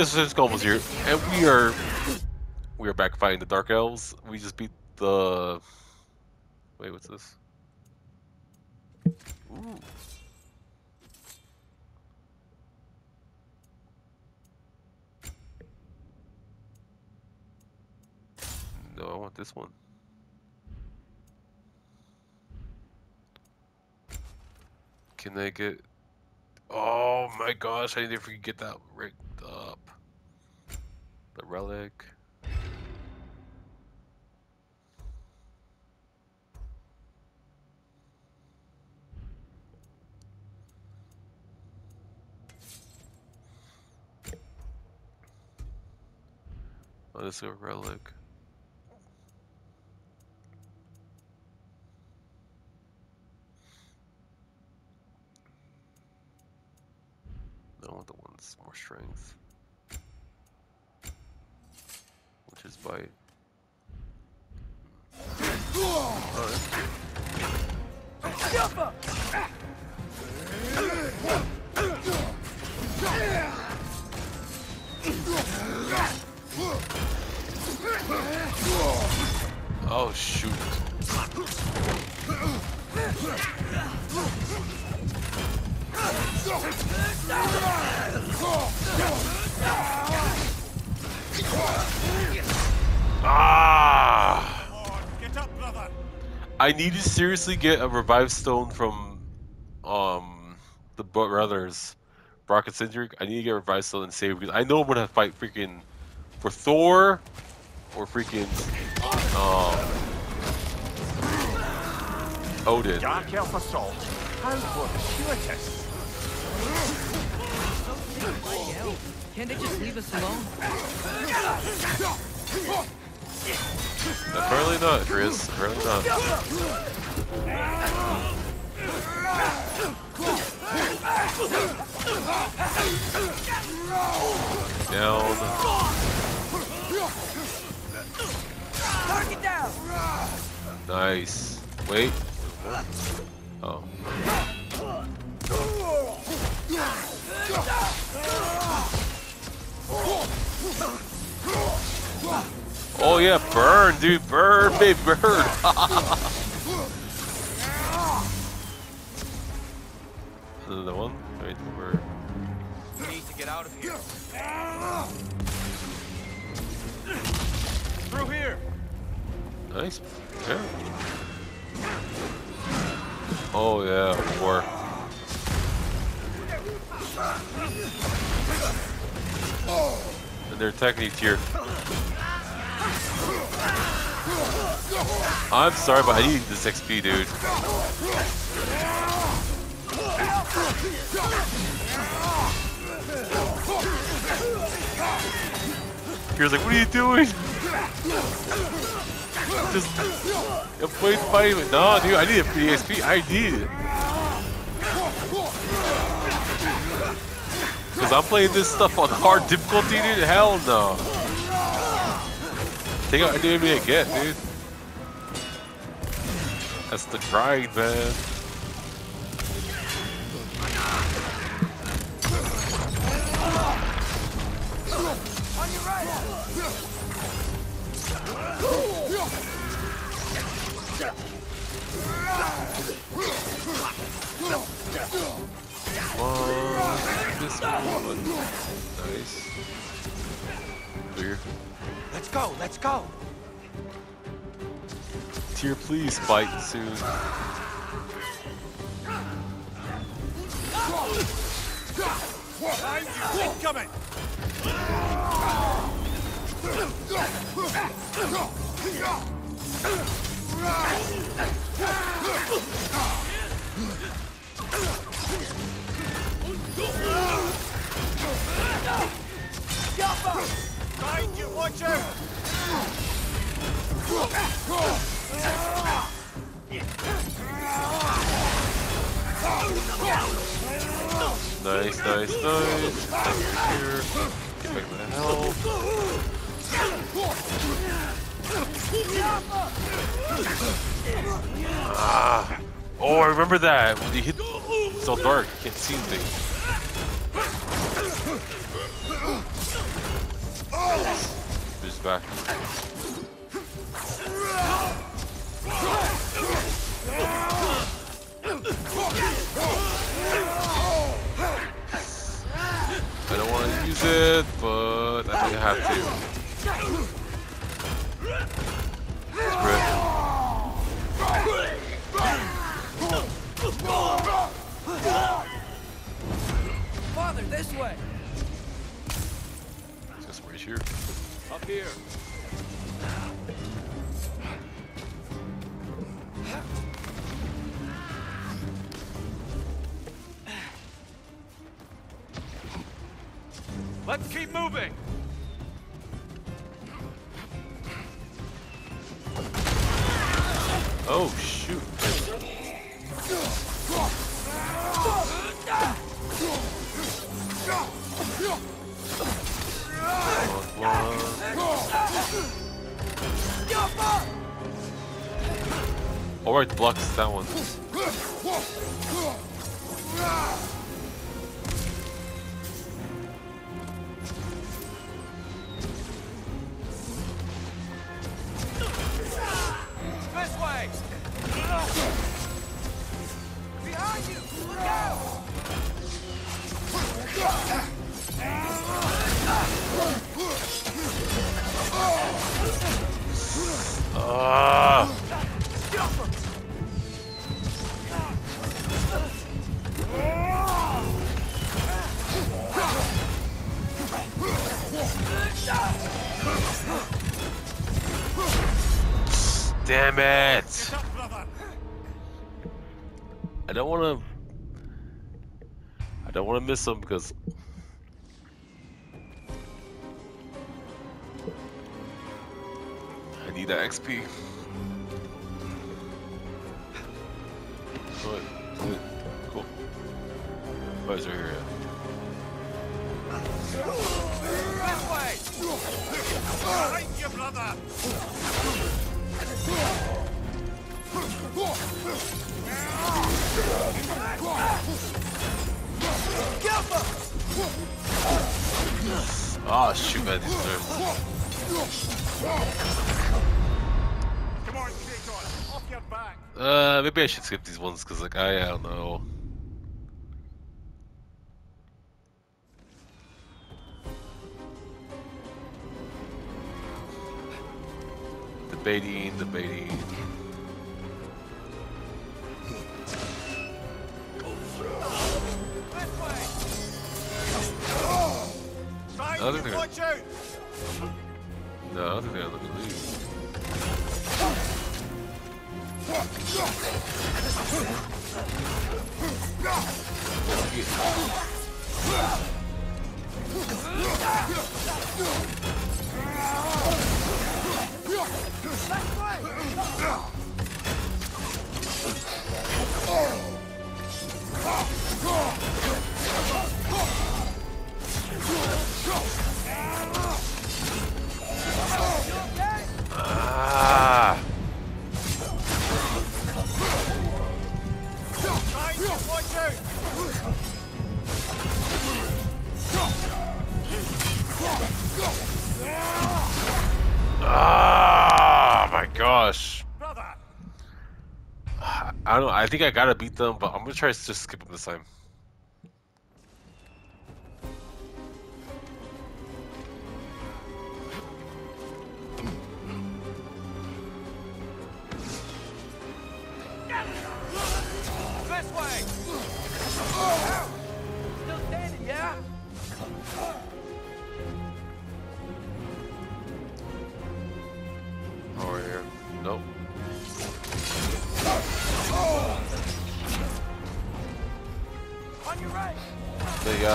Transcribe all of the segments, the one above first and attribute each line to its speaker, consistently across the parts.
Speaker 1: this is almost here, and we are we are back fighting the Dark Elves. We just beat the. Wait, what's this? Ooh. No, I want this one. Can I get? Oh my gosh! I need to get that rigged up. The relic. This is a relic. Ah! I need to seriously get a revive stone from um the brothers, Brok and Sindri. I need to get a revive stone and save because I know I'm gonna fight freaking for Thor or freaking um Odin.
Speaker 2: Dark Elf Assault. How fortuitous.
Speaker 3: Can't they just leave us alone?
Speaker 1: Apparently not, Chris. Apparently not. Down.
Speaker 3: Target down!
Speaker 1: Nice. Wait. Oh. Oh yeah, burn, dude, burn, baby, burn. Another one. Wait, where?
Speaker 4: We need to get out of here.
Speaker 2: Through here.
Speaker 1: Nice. Yeah. Oh yeah, war. Their technique here. I'm sorry, but I need this XP, dude. Here's like, what are you doing? Just avoid fighting. No, dude, I need a XP. I need it. Because I'm playing this stuff on hard difficulty, dude. Hell no. Take out any enemy get, dude. That's the grind, man. Come on. This one. Nice. Clear.
Speaker 4: Let's go, let's go.
Speaker 1: Tyr, please fight soon.
Speaker 2: Incoming. Watch out.
Speaker 1: Nice, nice, nice. Tyr. Get back my health. Ah. Oh, I remember that. When you hit it's so dark, you can't see anything. Back. I don't want to use it, but I think I have to.
Speaker 3: Father, this way.
Speaker 1: Here.
Speaker 2: Up here. Let's keep moving.
Speaker 1: Oh shoot! That one.
Speaker 4: This way!
Speaker 1: I don't want to miss them because. I need that XP. Good, good, cool. It's right here.
Speaker 4: This way!
Speaker 2: You, brother.
Speaker 1: Ah, shoot, these are.
Speaker 2: Come on. Off your back.
Speaker 1: Uh, maybe I should skip these ones because, like, I, I don't know. Debating, debating. Other
Speaker 2: you,
Speaker 1: than-
Speaker 2: watch out.
Speaker 1: No, I don't think they're gonna look at these. Ah! I think I gotta beat them, but I'm gonna try to just skip them this time.
Speaker 4: This way!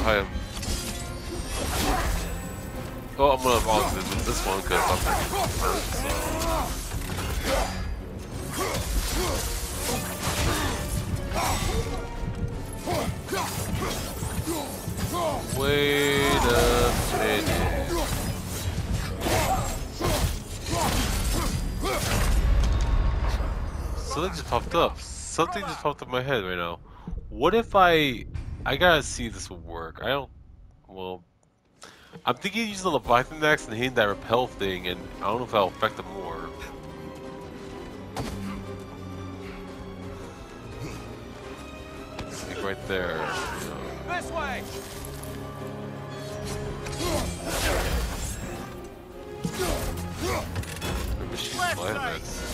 Speaker 1: Go. Um, Oh, I'm gonna log this, this one because I'm. So. Wait a minute. Something just popped up. Something just popped up in my head right now. What if I... I gotta see if this will work. I don't... Well... I'm thinking using the Leviathan Axe and hitting that repel thing, and I don't know if that'll affect them more. Like right there.
Speaker 4: This way!
Speaker 1: Maybe she's
Speaker 2: Left
Speaker 1: flying
Speaker 2: side.
Speaker 1: this.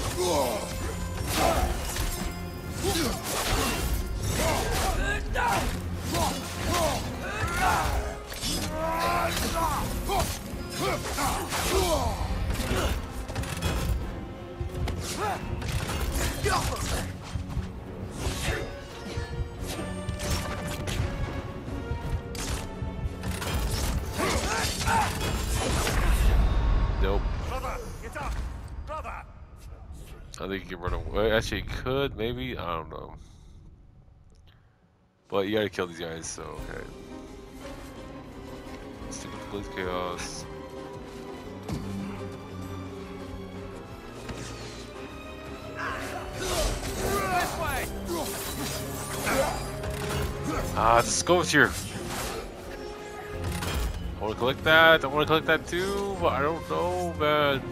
Speaker 1: Nope.
Speaker 2: Brother, get up! Brother!
Speaker 1: I think you can run away. Actually, could, maybe. I don't know. But you gotta kill these guys, so okay. Stick with Blaze Chaos. Ah, let's go with your. I wanna collect that. I wanna collect that too, but I don't know, man.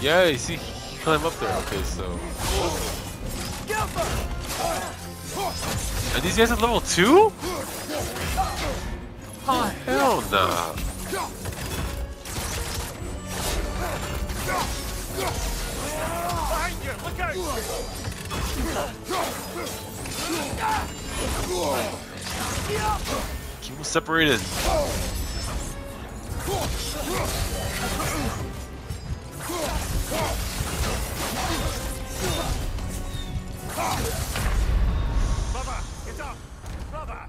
Speaker 1: Yeah, you see, he climbed up there. Okay, so. And these guys at level two? Oh hell nah. Keep them separated.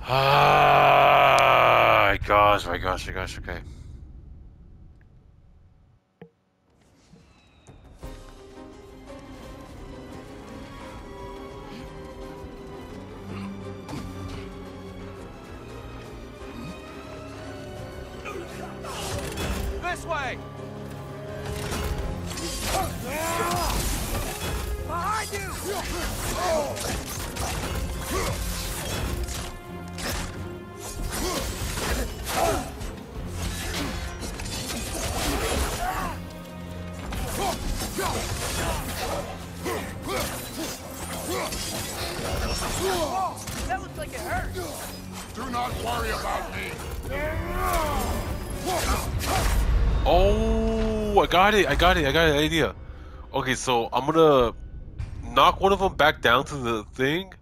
Speaker 1: Ah, my gosh, my gosh, my gosh, okay.
Speaker 3: That looks like it hurt.
Speaker 2: Do not worry about me!
Speaker 1: Oh, I got it, I got it, I got an idea. Okay, so I'm gonna knock one of them back down to the thing.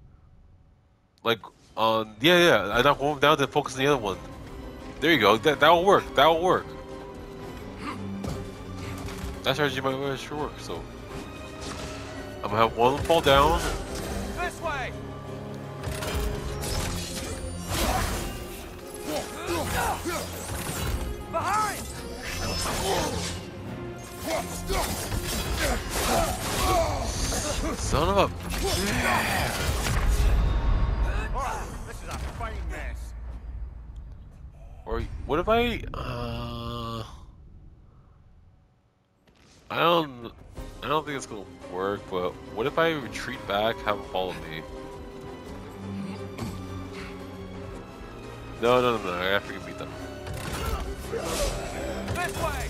Speaker 1: Like, on, yeah, yeah, I knock one down, then focus on the other one. There you go, that, that'll work, that'll work. That strategy might might sure work, so. I'm gonna have one of them fall down.
Speaker 4: This way!
Speaker 3: Behind!
Speaker 1: Son of a.
Speaker 2: This is a fine mess.
Speaker 1: Or what if I? Uh, I don't. I don't think it's gonna work. But what if I retreat back, have them follow me? No, no, no, no. I have to.
Speaker 4: This way!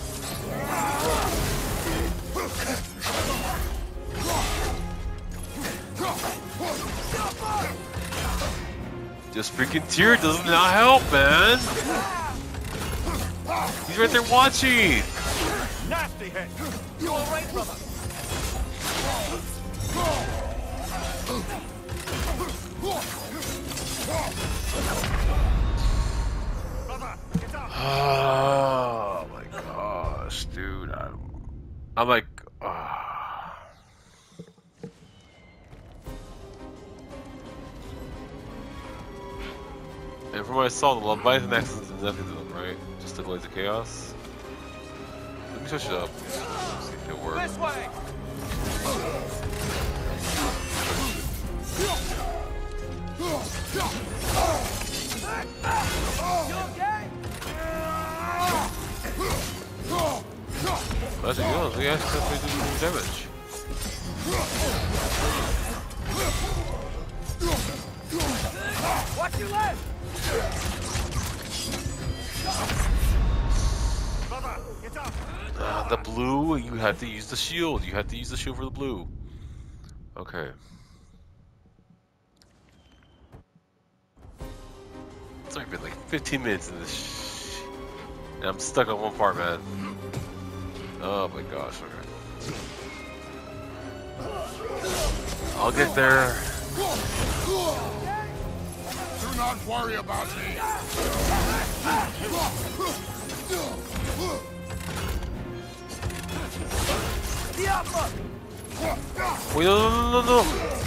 Speaker 1: Just freaking Tyr does not help, man. He's right there watching.
Speaker 2: Nasty hit!
Speaker 4: You alright, brother?
Speaker 1: Oh my gosh, dude. I'm, I'm like, ah. And from what I saw, the Leviathan Axe is nothing to them, right? Just to avoid the chaos. Let me switch it up. See if it works.
Speaker 4: This way!
Speaker 1: That's it goes. We actually definitely do more damage.
Speaker 3: Watch your left!
Speaker 2: Brother, get up.
Speaker 1: Uh, the blue, you have to use the shield. You have to use the shield for the blue. Okay. It's only been like 15 minutes in this. Sh- and I'm stuck on one part, man. Oh my gosh. Okay. I'll get there.
Speaker 5: Do not worry about me.
Speaker 1: Wait, no, no, no, no, no.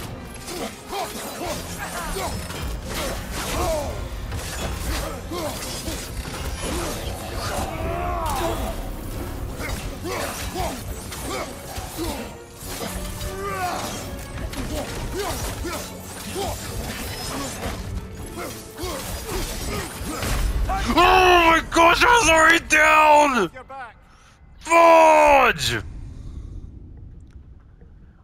Speaker 1: Oh my gosh, I was already down! Fudge!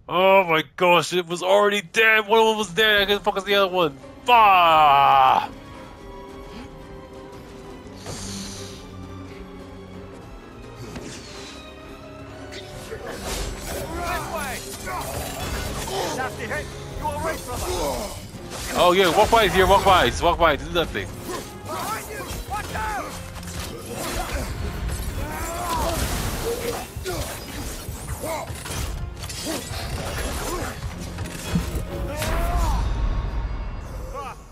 Speaker 1: Oh my gosh, it was already dead. One of them was dead. I couldn't focus the other one. Fuck!
Speaker 2: Nasty hit. You all right, brother?
Speaker 1: Oh yeah, walk by here. Walk by. Walk by. Do nothing.
Speaker 3: Behind you! Watch out!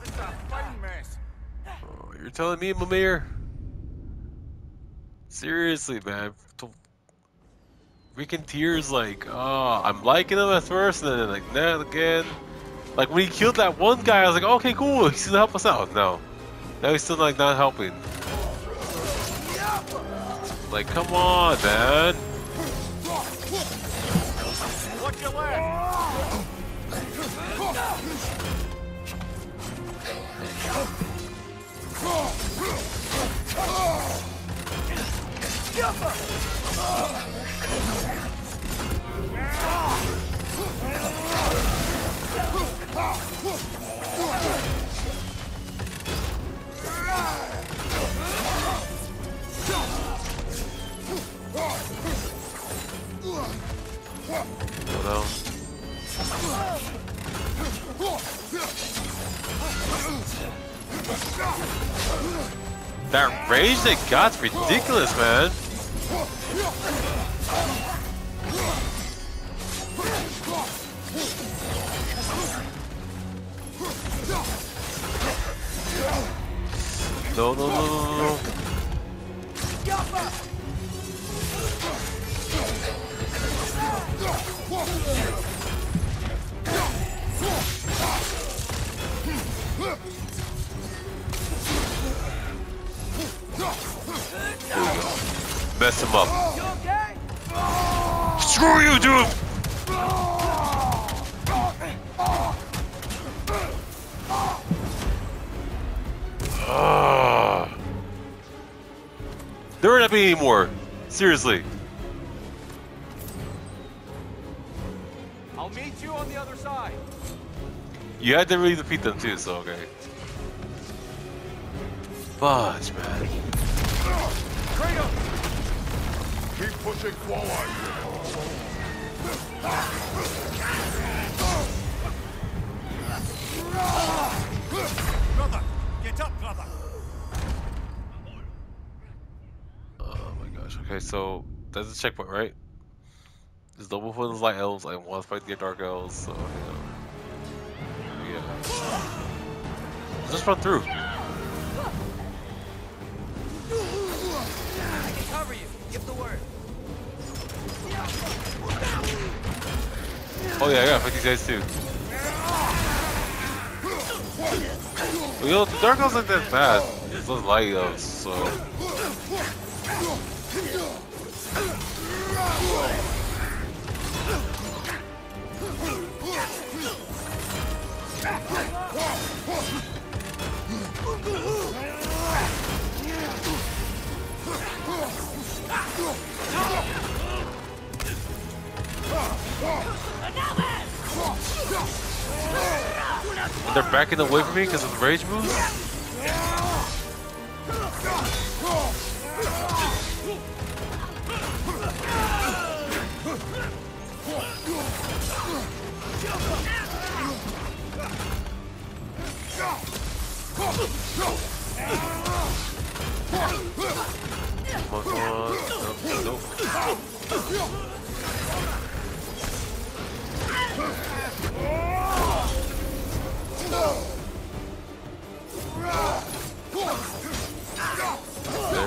Speaker 2: It's a fine mess.
Speaker 1: Oh, you're telling me, Mimir? Seriously, man. Freaking tears, like, oh, I'm liking him at first, and then like, nah, again. Like when he killed that one guy, I was like, okay, cool, he's gonna help us out. No, now he's still like not helping. Like, come on, man. That rage they got's ridiculous, man. No, no, no. Mess him up.
Speaker 3: You okay?
Speaker 1: Screw you, dude! There would not be any more. Seriously.
Speaker 4: I'll meet you on the other side.
Speaker 1: You had to really defeat them too, so okay. Fudge, man.
Speaker 4: Kratos!
Speaker 5: Keep pushing forward.
Speaker 2: Brother, get up, brother.
Speaker 1: Okay, so that's a checkpoint, right? There's double for those light elves. I want to fight the dark elves, so yeah. Yeah. Just run through.
Speaker 3: I can cover you. Give the word.
Speaker 1: Oh yeah, I gotta fight these guys too. Well, you know, the dark elves aren't that bad. It's those light elves, so. They're backing away from me because of the rage moves? There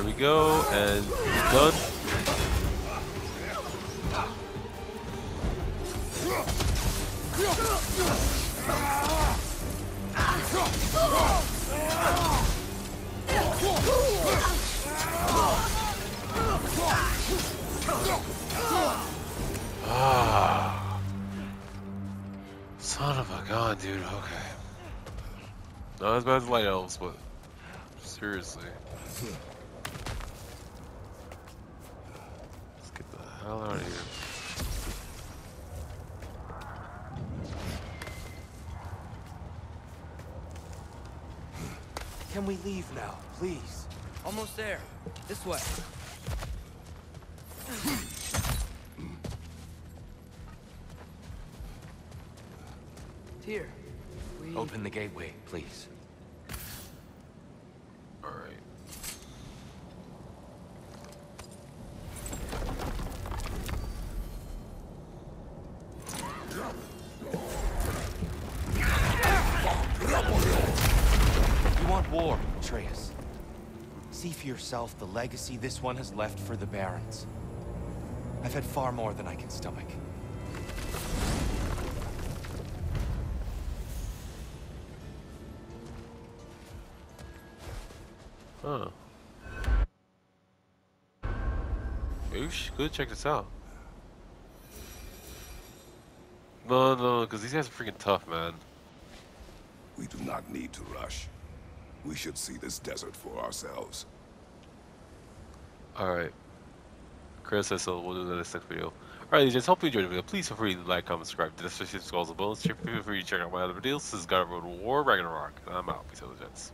Speaker 1: we go, and done. Seriously. Let's get the hell out of here.
Speaker 4: Can we leave now, please?
Speaker 3: Almost there. This way. Here. We...
Speaker 4: Open the gateway, please.
Speaker 6: Yourself the legacy this one has left for the Barrens. I've had far more than I can stomach.
Speaker 1: Huh. Maybe we should go check this out. No, no, because these guys are freaking tough, man.
Speaker 7: We do not need to rush. We should see this desert for ourselves.
Speaker 1: Alright. Chris says so. We'll do that next video. Alright, just Hope you enjoyed the video. Please feel free to like, comment, subscribe to this. If it's the bonus. Feel free to check out my other videos. This is God of War Ragnarok. And I'm out. Peace out, gents.